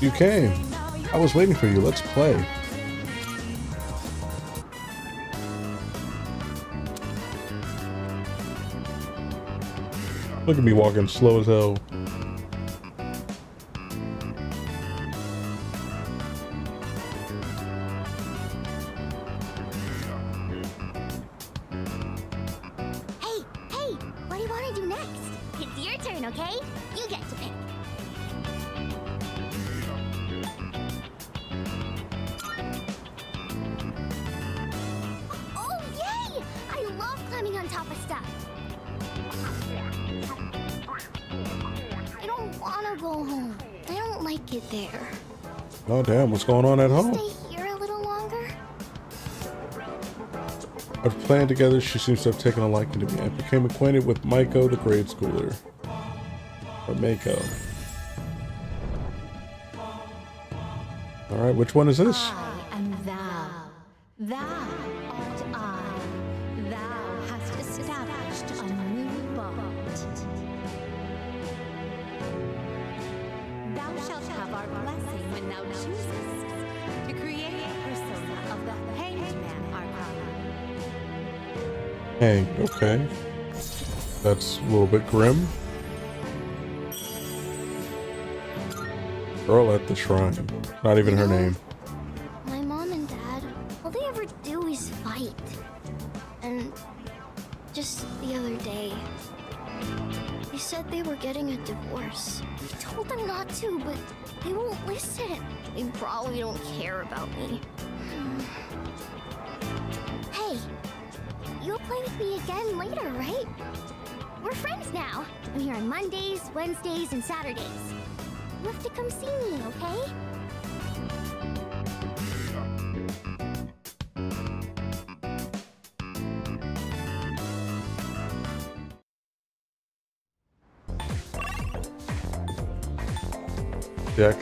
You came. I was waiting for you. Let's play. Look at me walking slow as hell. What's going on at home? Stay here a little longer. After playing together, she seems to have taken a liking to me. I became acquainted with Maiko, the grade schooler. Or Mako. Alright, which one is this? Ah. Okay. That's a little bit grim. Girl at the shrine. Not even her name.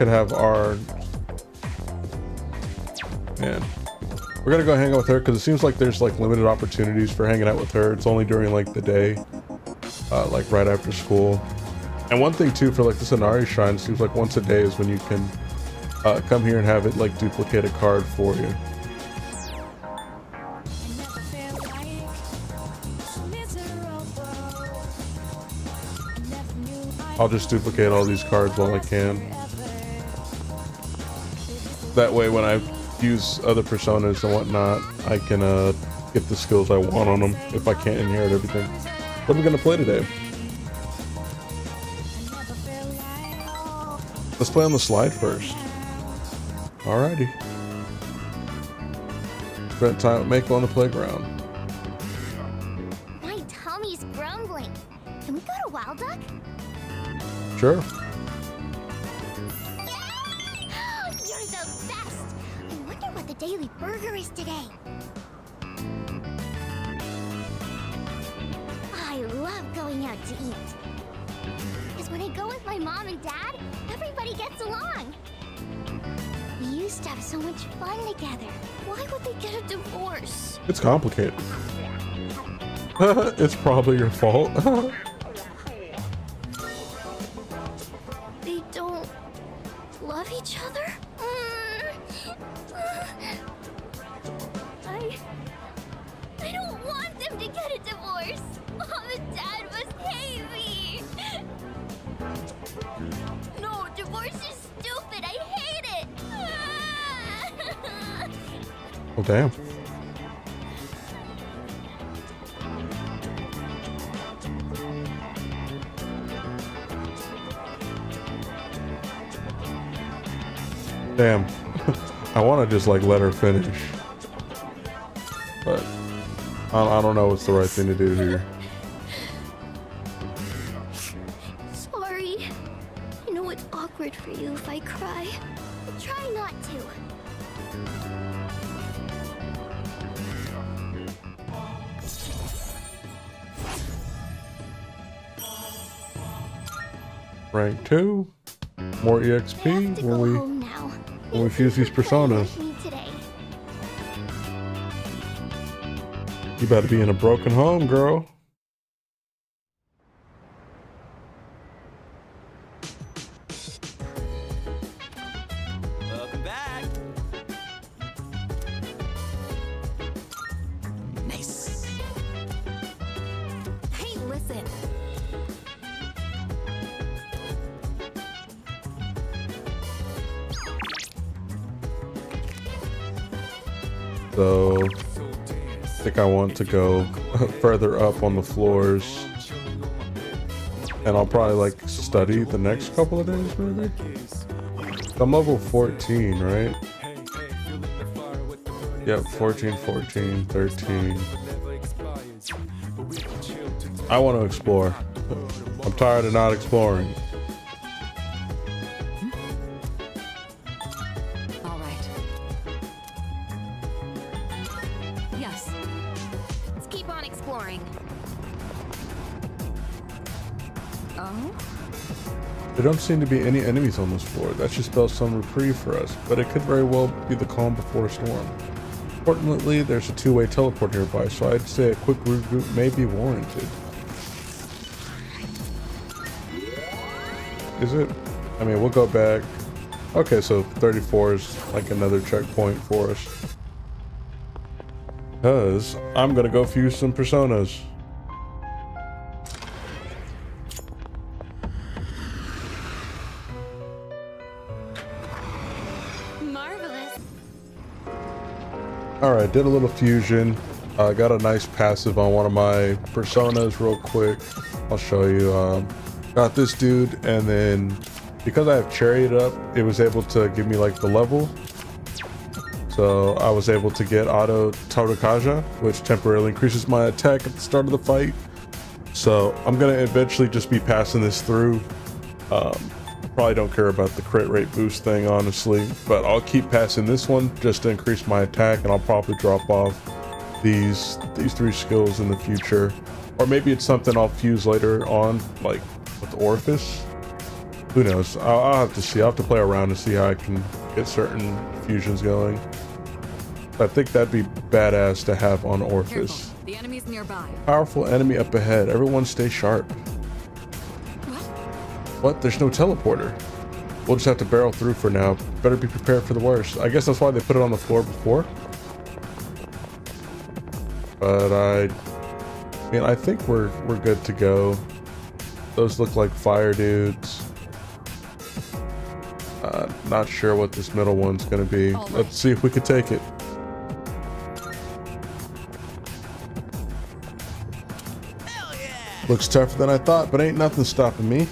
Could have our... Man. We're gonna go hang out with her because it seems like there's like limited opportunities for hanging out with her. It's only during like the day, uh, like right after school. And one thing too for like the Sonari Shrine, seems like once a day is when you can uh, come here and have it like duplicate a card for you. I'll just duplicate all these cards while I can. That way when I use other personas and whatnot, I can uh, get the skills I want on them if I can't inherit everything. What are we going to play today? Let's play on the slide first. Alrighty. Spent time with Mako on the playground. My tummy's grumbling. Can we go to Wild Duck? Sure. Complicated. it's probably your fault. They don't love each other? Mm. I... I don't want them to get a divorce. Mom and Dad must hate me. No, divorce is stupid. I hate it. oh, damn. Damn. I want to just like let her finish. But I, I don't know what's the right thing to do here. Sorry. I know it's awkward for you if I cry. I'll try not to. Rank 2. More I have to EXP when we. When we fuse these personas. You better be in a broken home, girl. So I think I want to go further up on the floors. And I'll probably like study the next couple of days maybe. I'm level 14, right? Yep, 14, 14, 13. I want to explore. I'm tired of not exploring. There don't seem to be any enemies on this floor. That should spell some reprieve for us, but it could very well be the calm before a storm. Fortunately, there's a two-way teleport nearby, so I'd say a quick regroup may be warranted. Is it? I mean, we'll go back. Okay, so 34 is like another checkpoint for us. Because I'm going to go fuse some personas. Alright, did a little fusion. uh, got a nice passive on one of my personas real quick. I'll show you. Um, got this dude, and then because I have chariot up, it was able to give me like the level. So I was able to get auto Tarukaja, which temporarily increases my attack at the start of the fight. So I'm gonna eventually just be passing this through. Um, probably don't care about the crit rate boost thing, honestly, but I'll keep passing this one just to increase my attack, and I'll probably drop off these these three skills in the future, or maybe it's something I'll fuse later on, like with Orpheus. Who knows? I'll, I'll have to see. I'll have to play around to see how I can get certain fusions going. I think that'd be badass to have on Careful. Orpheus. The enemy's nearby. Powerful enemy up ahead. Everyone stay sharp. What? There's no teleporter. We'll just have to barrel through for now. Better be prepared for the worst. I guess that's why they put it on the floor before. But I, I mean, I think we're we're good to go. Those look like fire dudes. Uh, not sure what this middle one's gonna be. All right. Let's see if we can take it. Looks tougher than I thought, but ain't nothing stopping me.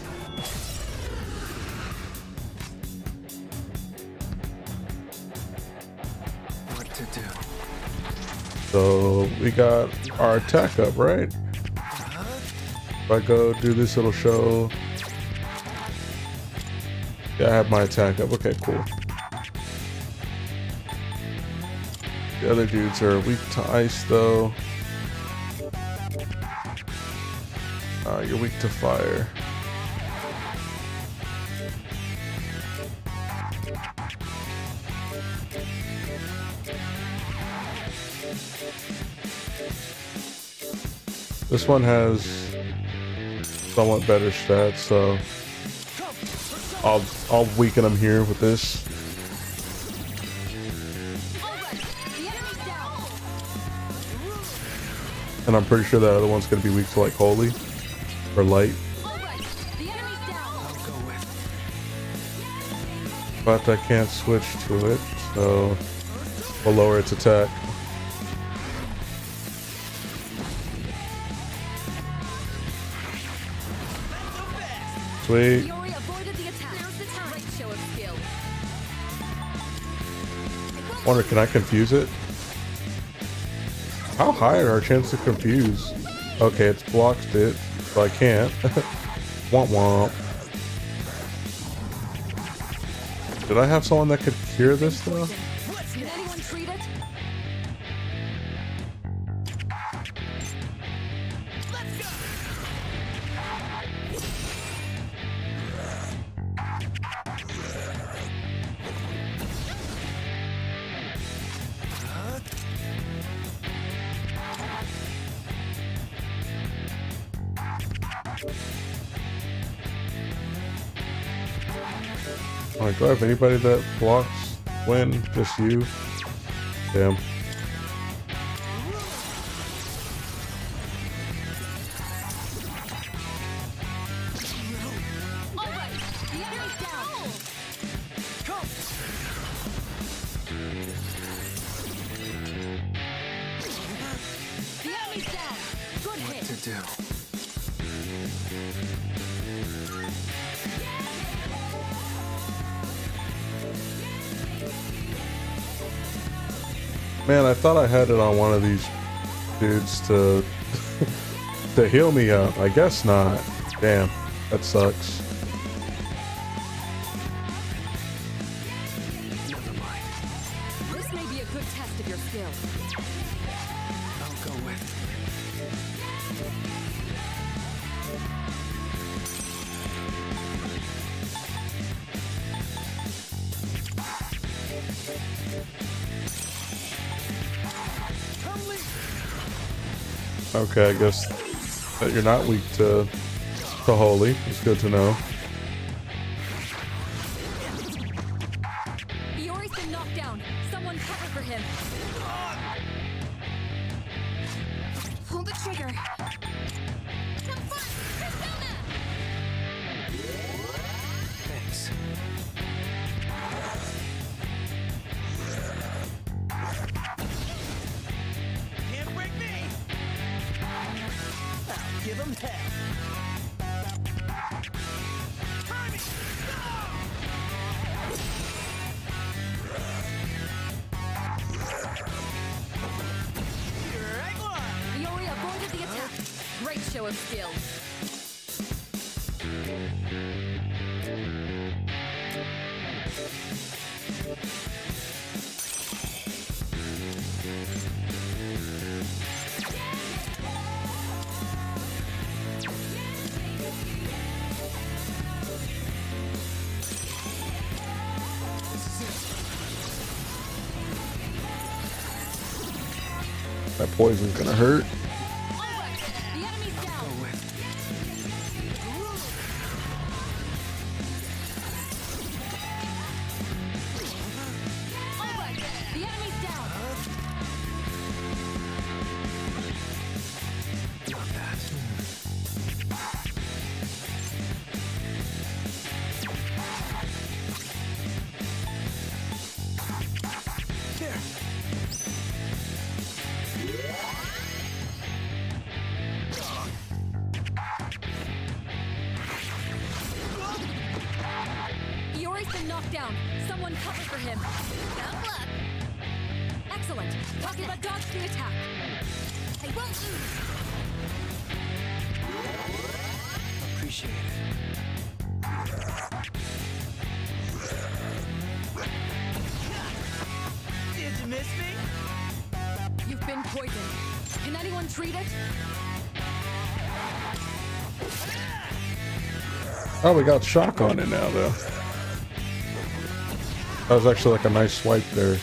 So we got our attack up, right? If I go do this little show. Yeah, I have my attack up. Okay, cool. The other dudes are weak to ice, though. Uh, you're weak to fire. This one has somewhat better stats, so I'll I'll weaken them here with this. And I'm pretty sure that other one's gonna be weak to like holy or light. But I can't switch to it, so we'll lower its attack. Skill. Wonder, can I confuse it? How high are our chances to confuse? Okay, it's blocked it, so I can't. womp womp. Did I have someone that could cure this though? Do I have anybody that blocks when? Just you? Damn. Man, I thought I had it on one of these dudes to to heal me up. I guess not. Damn, that sucks. Okay, I guess that you're not weak to to holy. It's good to know. Show of skill. That poison's gonna hurt. Miss me? You've been poisoned. Can anyone treat it? Oh, we got shock on it now, though. That was actually like a nice swipe there.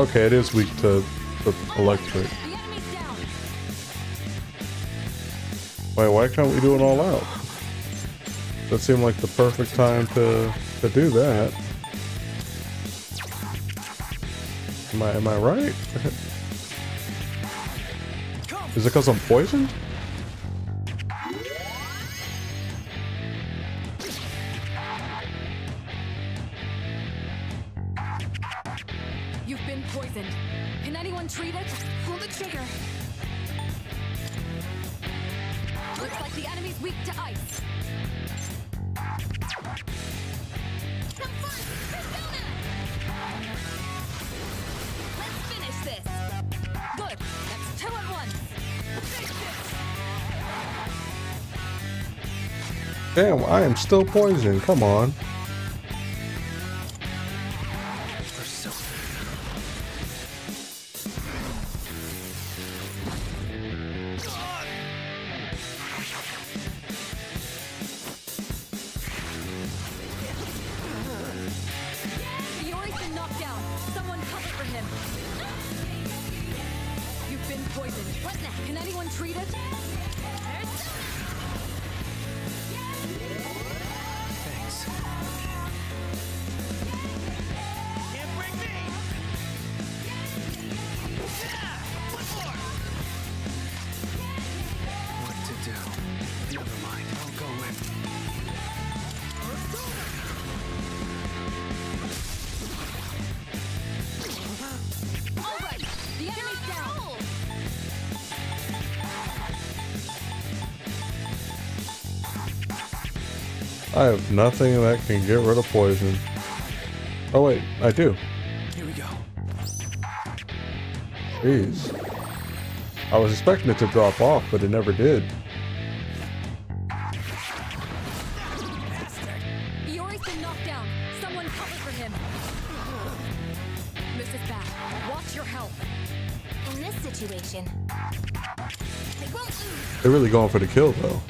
Okay, it is weak to, to electric. Wait, why can't we do it all out? That seemed like the perfect time to to do that. Am I am I right? Is it because I'm poisoned? I am still poisoned. Come on. I have nothing that can get rid of poison. Oh wait, I do. Here we go. Jeez. I was expecting it to drop off, but it never did. Iori's been knocked down. Someone cover for him. Mrs. Bat, watch your health. In this situation, they won't lose. They're really going for the kill though.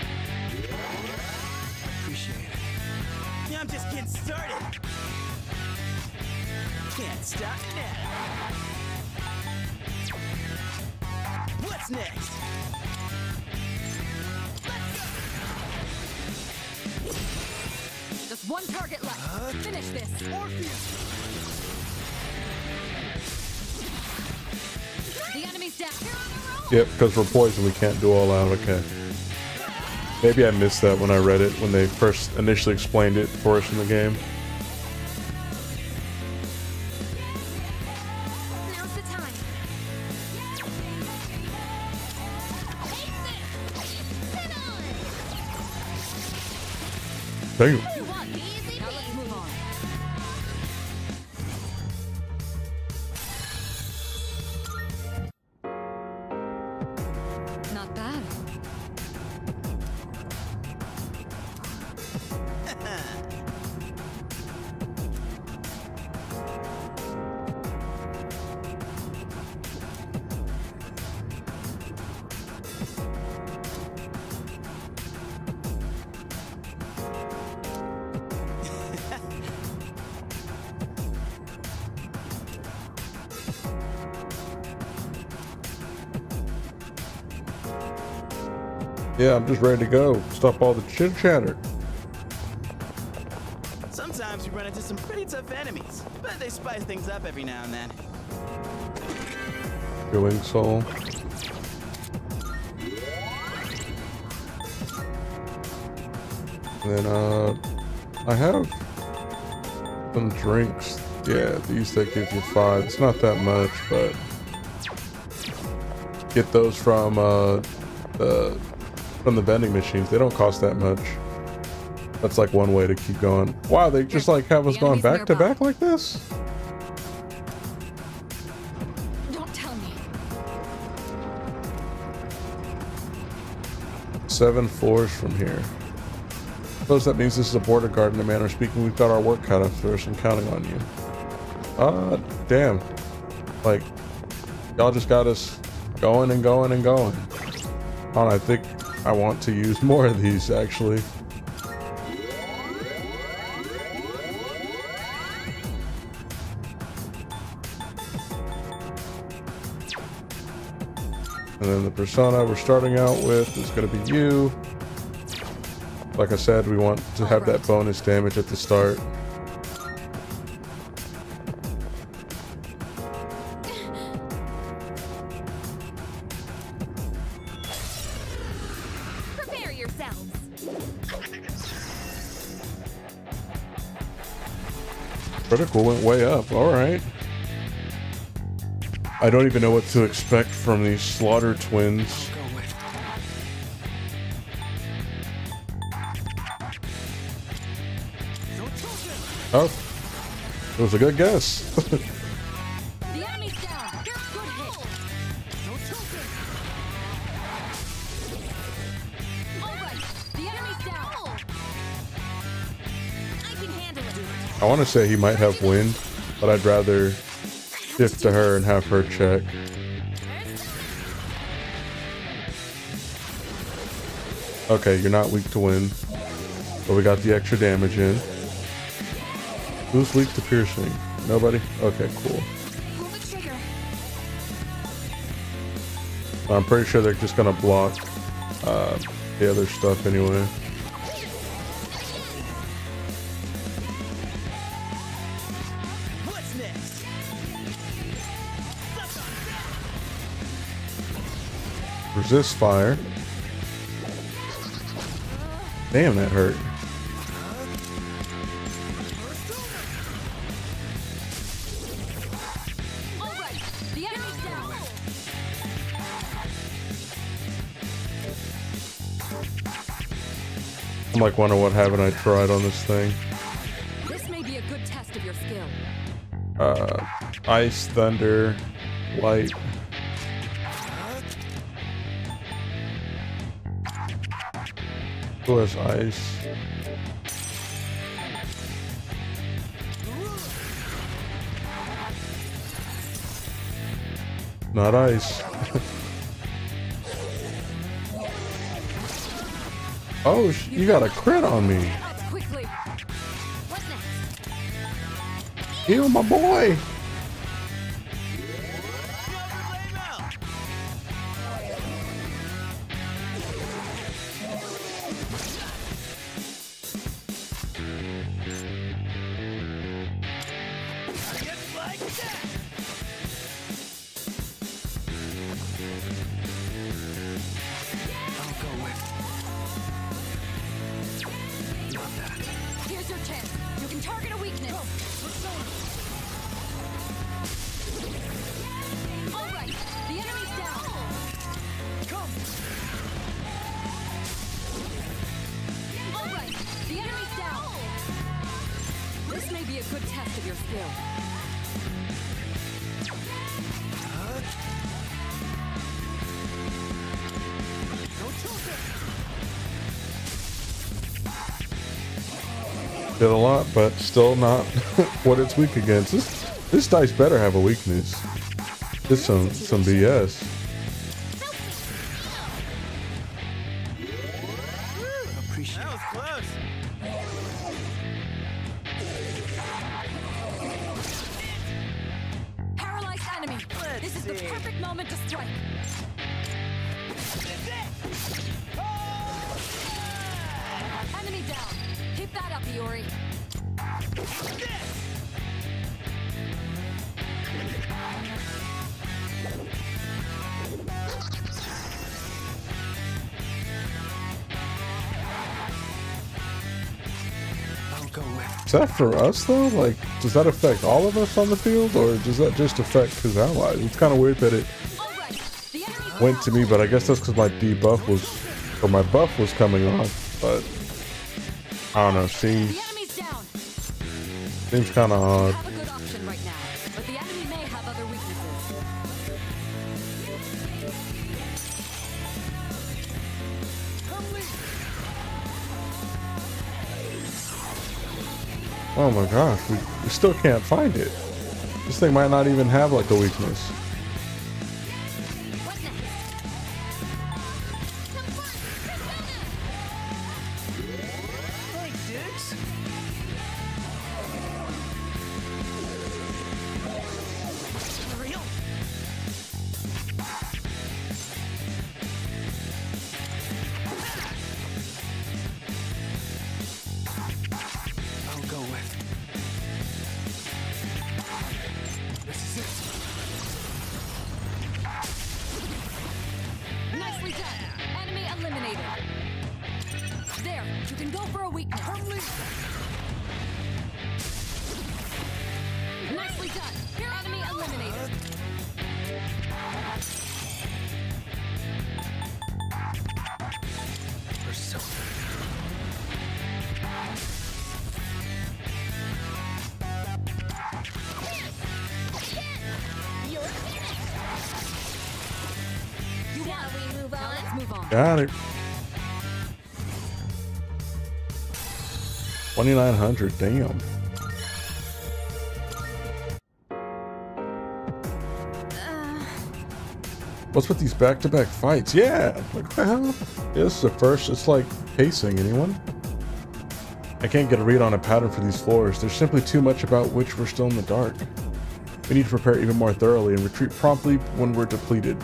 Because we're poisoned, we can't do all out. Okay. Maybe I missed that when I read it when they first initially explained it for us in the game. Dang. I'm just ready to go. Stop all the chit chatter. Sometimes we run into some pretty tough enemies, but they spice things up every now and then. Your wing soul. And then uh I have some drinks. Yeah, these that give you five. It's not that much, but get those from uh the from the vending machines. They don't cost that much. That's like one way to keep going. Wow, they just like have us going back to back like this? Don't tell me. Seven floors from here. I Suppose that means this is a border guard in a manner of speaking. We've got our work cut out for us and counting on you. Uh, damn. Like, y'all just got us going and going and going. Oh, I think I want to use more of these, actually. And then the persona we're starting out with is going to be you. Like I said, we want to have that bonus damage at the start. Went way up. All right. I don't even know what to expect from these slaughter twins. Oh, it was a good guess. I want to say he might have wind, but I'd rather shift to her and have her check. Okay, you're not weak to wind, but we got the extra damage in. Who's weak to piercing? Nobody? Okay, cool. I'm pretty sure they're just gonna block uh, the other stuff anyway. Resist fire. Damn, that hurt. All right, the enemy's down. I'm like wondering what haven't I tried on this thing. This may be a good test of your skill. Uh, ice, thunder, light. Has ice? Not ice. oh, sh- you got a crit on me. Quickly. Heal my boy. Did a lot, but still not what it's weak against. This this dice better have a weakness. It's some some BS. For us though? Like, does that affect all of us on the field, or does that just affect his allies? It's kind of weird that it went to me, but I guess that's because my debuff was, or my buff was coming on. But I don't know. Seems seems kind of odd. Oh my gosh, we, still can't find it. This thing might not even have like a weakness. 2900, damn. What's with these back-to-back fights? Yeah, like what the hell? Yeah, this is the first. It's like pacing. Anyone? I can't get a read on a pattern for these floors. There's simply too much about which we're still in the dark. We need to prepare even more thoroughly and retreat promptly when we're depleted.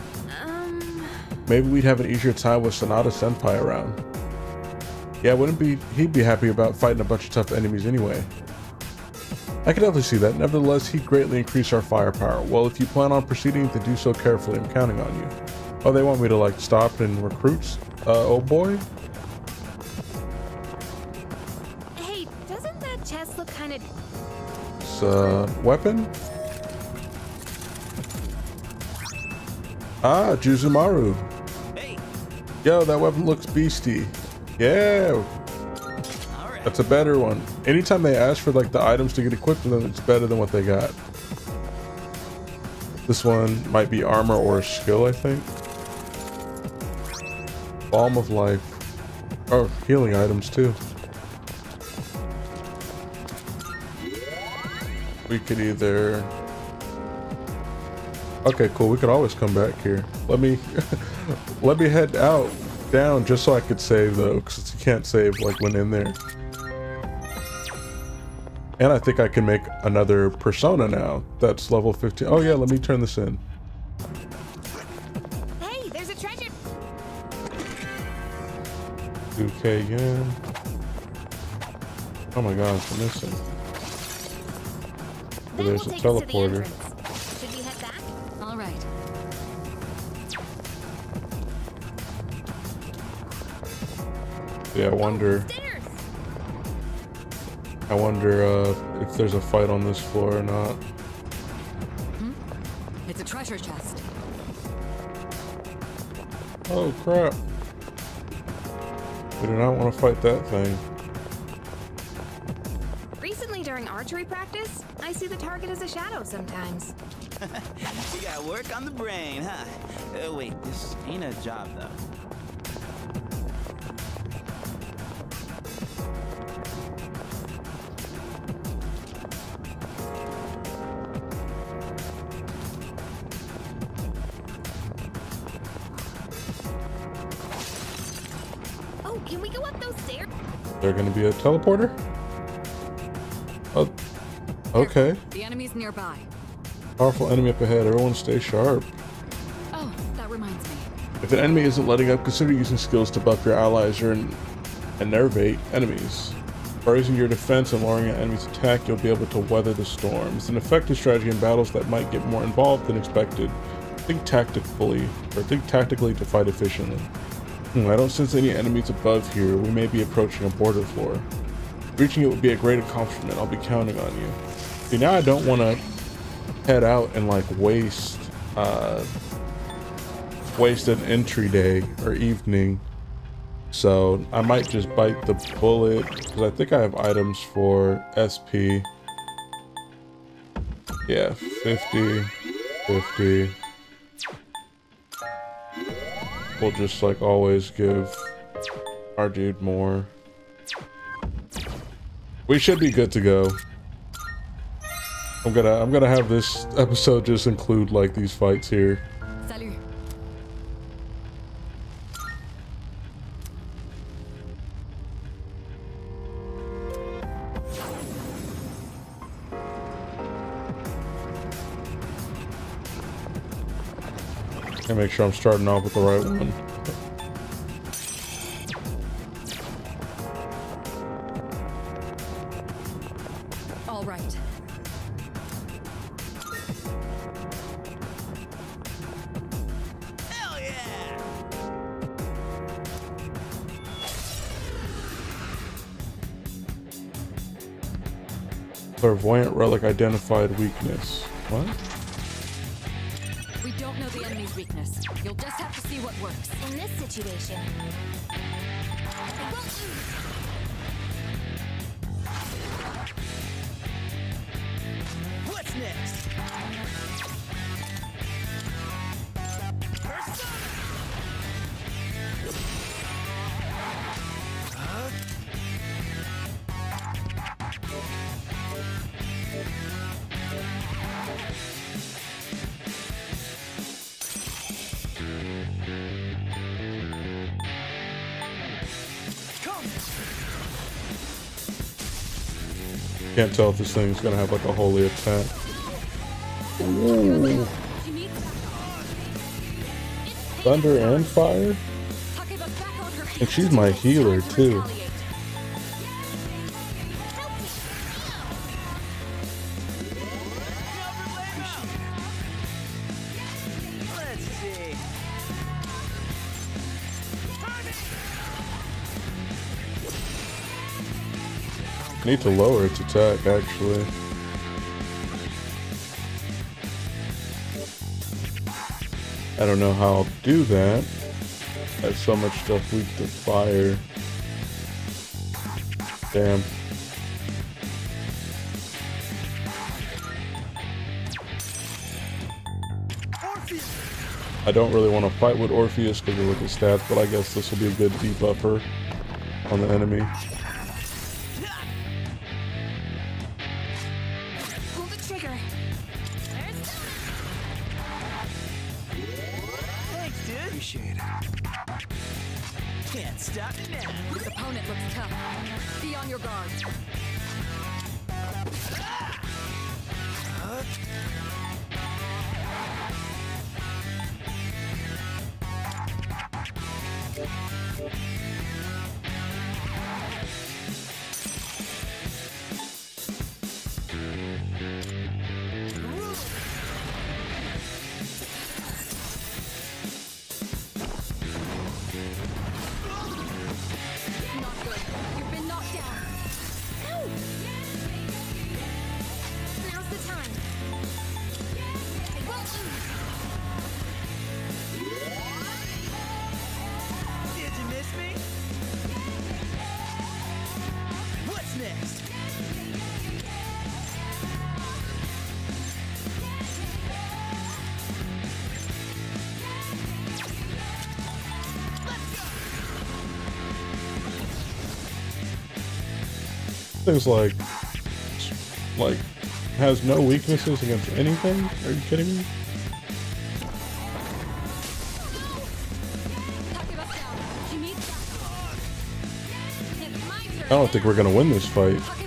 Um, Maybe we'd have an easier time with Sanada Senpai around. Yeah, wouldn't be he'd be happy about fighting a bunch of tough enemies anyway. I can definitely see that. Nevertheless, he'd greatly increase our firepower. Well, if you plan on proceeding, to do so carefully. I'm counting on you. Oh, they want me to like stop and recruit? Uh, oh boy? Hey, doesn't that chest look kind of... It's, uh, weapon? Ah, Juzumaru. Hey, Yo, that weapon looks beastie. Yeah, that's a better one. Anytime they ask for like the items to get equipped with them, it's better than what they got. This one might be armor or a skill, I think. Balm of life. Oh, healing items too. We could either... Okay, cool. We could always come back here. Let me... let me head out, down, just so I could save though, because you can't save like when in there. And I think I can make another persona now. That's level 15. Oh yeah, let me turn this in. Hey, there's a treasure... 2k yen. Oh my gosh, I'm missing. There's a take to the teleporter. Yeah, I wonder. I wonder uh, if there's a fight on this floor or not. It's a treasure chest. Oh crap. We do not want to fight that thing. Recently during archery practice, I see the target as a shadow sometimes. You gotta work on the brain, huh? Oh, wait, this ain't a job, though. Can we go up those stairs? There gonna be a teleporter? Oh, okay. The enemy's nearby. Powerful enemy up ahead. Everyone stay sharp. Oh, that reminds me. If an enemy isn't letting up, consider using skills to buff your allies or en- enervate enemies. By raising your defense and lowering an enemy's attack, you'll be able to weather the storm. It's an effective strategy in battles that might get more involved than expected. Think tactically, or think tactically to fight efficiently. Hmm, I don't sense any enemies above here. We may be approaching a border floor. Reaching it would be a great accomplishment. I'll be counting on you. See, now I don't want to head out and like waste uh waste an entry day or evening so i might just bite the bullet because i think i have items for sp yeah 50 50 we'll just like always give our dude more. We should be good to go. I'm gonna i'm gonna have this episode just include like these fights here and make sure i'm starting off with the right one All right. Hell yeah! clairvoyant relic identified weakness what weakness. You'll just have to see what works. In this situation, can't tell if this thing's gonna have like a holy attack the thunder and fire? Takeba's back on her And she's my healer too. Need to lower its attack actually. I don't know how I'll do that. Has so much stuff weak to fire. Damn. I don't really want to fight with Orpheus because of his stats, but I guess this will be a good debuffer on the enemy. Thing's like, like, has no weaknesses against anything? Are you kidding me? I don't think we're gonna win this fight.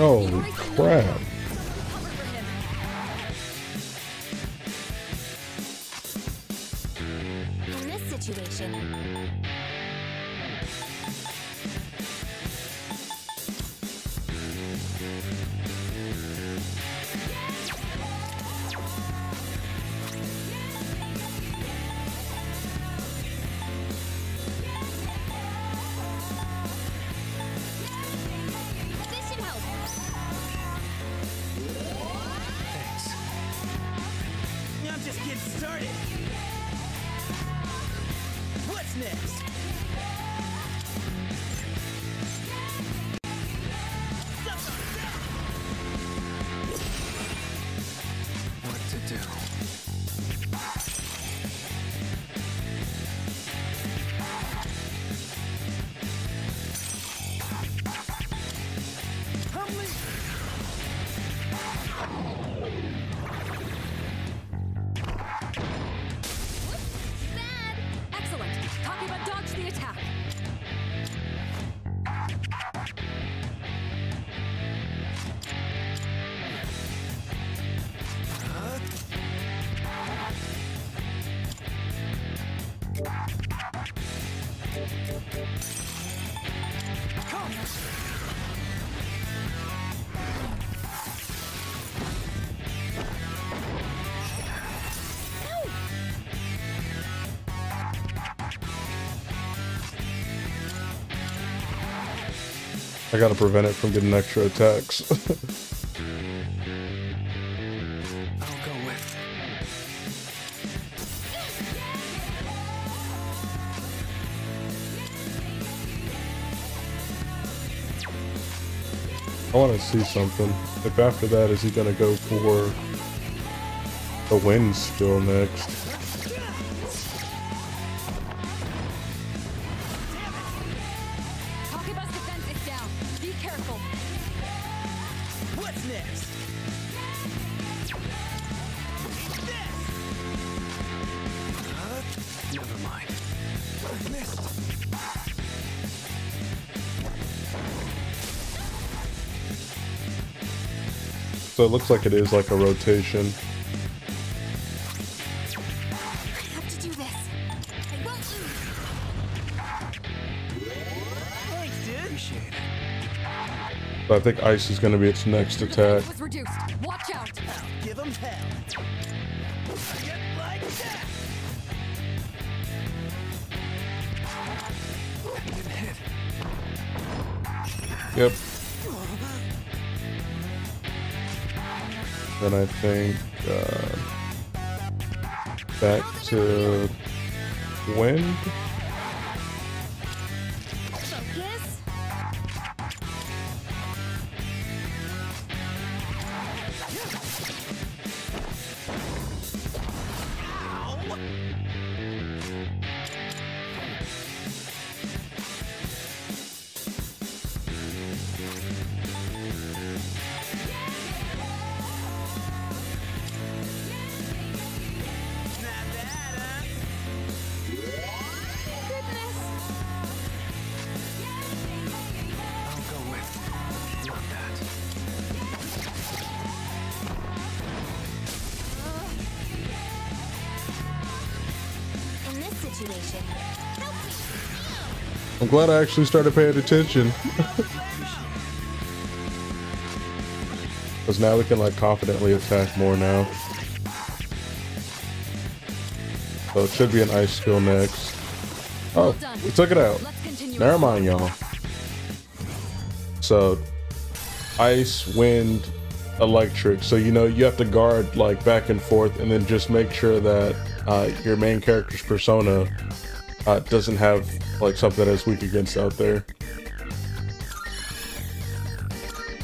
Holy crap. I gotta prevent it from getting extra attacks. I want to see something. If after that, is he gonna go for the wind skill next? So it looks like it is like a rotation. I have to do this. I won't lose. Thanks, dude. Appreciate it. So I think ice is gonna be its next attack. Then I think uh, back to wind. Glad I actually started paying attention. Because now we can like confidently attack more now. So it should be an ice skill next. Oh, we took it out. Never mind, y'all. So, ice, wind, electric. So you know you have to guard like back and forth, and then just make sure that uh, your main character's persona uh, doesn't have like something as weak against out there.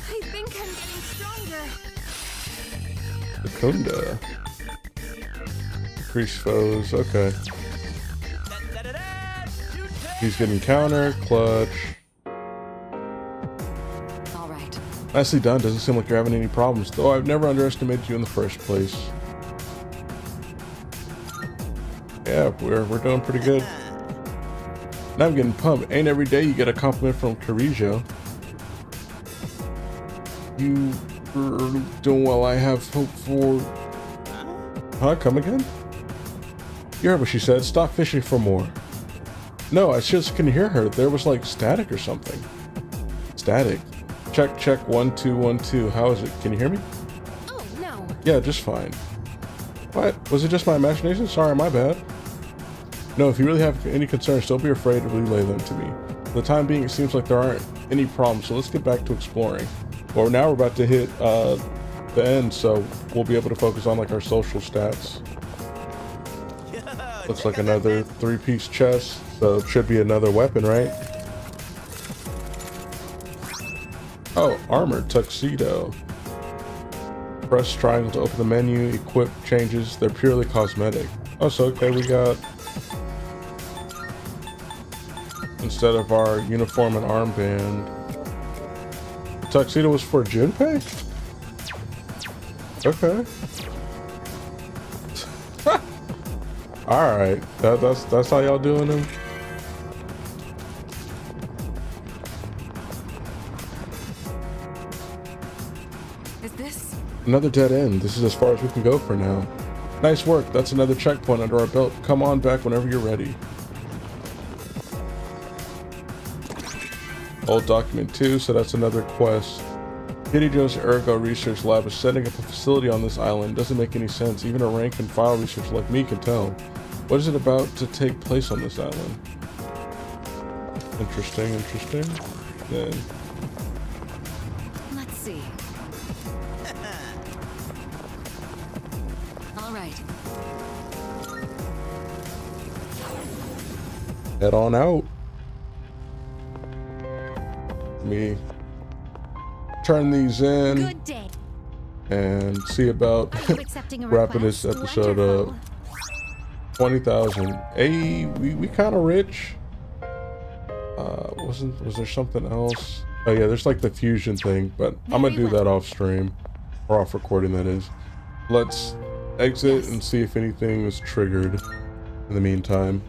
I think I'm getting stronger. Akunda. Increase foes. Okay. He's getting counter, clutch. All right. Nicely done. Doesn't seem like you're having any problems, though. I've never underestimated you in the first place. Yeah, we're we're doing pretty good. Now I'm getting pumped. Ain't every day you get a compliment from Kirijo. You are doing well. I have hope for. Huh? Come again? You heard what she said. Stop fishing for more. No, I just couldn't hear her. There was like static or something. Static. Check, check, one, two, one, two. How is it? Can you hear me? Oh no. Yeah, just fine. What? Was it just my imagination? Sorry, my bad. No, if you really have any concerns, don't be afraid to relay them to me. For the time being, it seems like there aren't any problems, so let's get back to exploring. Well, now we're about to hit uh, the end, so we'll be able to focus on like our social stats. Looks like another three-piece chest, so it should be another weapon, right? Oh, armor tuxedo. Press triangle to open the menu. Equip changes. They're purely cosmetic. Oh, so okay, we got instead of our uniform and armband. Tuxedo was for Junpei? Okay. Alright. That, that's that's how y'all doing them? Is this? Another dead end. This is as far as we can go for now. Nice work. That's another checkpoint under our belt. Come on back whenever you're ready. Old Document 2, so that's another quest. Kirijo's Ergo Research Lab is setting up a facility on this island. Doesn't make any sense. Even a rank and file researcher like me can tell. What is it about to take place on this island? Interesting, interesting. Then. Let's see. All right. Head on out. Me turn these in and see about Are you accepting a wrapping this episode Wonderful. up. 20,000. Hey, we, we kind of rich. Uh, wasn't, was there something else? Oh yeah, there's like the fusion thing, but I'm gonna do that off stream. Or off recording, that is. Let's exit and see if anything was triggered in the meantime.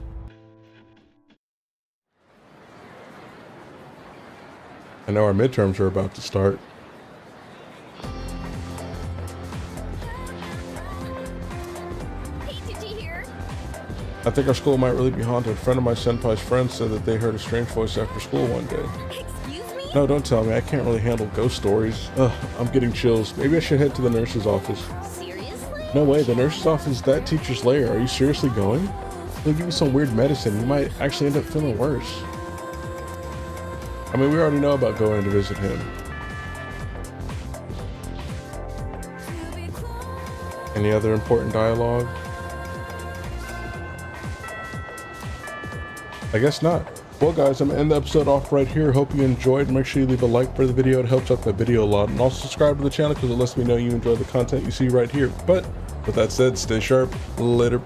I know our midterms are about to start. Hey, did you hear? I think our school might really be haunted. A friend of my senpai's friend said that they heard a strange voice after school one day. Excuse me? No, don't tell me. I can't really handle ghost stories. Ugh, I'm getting chills. Maybe I should head to the nurse's office. Seriously? No way, the nurse's office is that teacher's lair. Are you seriously going? They'll give you some weird medicine. You might actually end up feeling worse. I mean, we already know about going to visit him. Any other important dialogue? I guess not. Well guys, I'm gonna end the episode off right here. Hope you enjoyed. Make sure you leave a like for the video. It helps out the video a lot. And also subscribe to the channel because it lets me know you enjoy the content you see right here. But with that said, stay sharp. Later.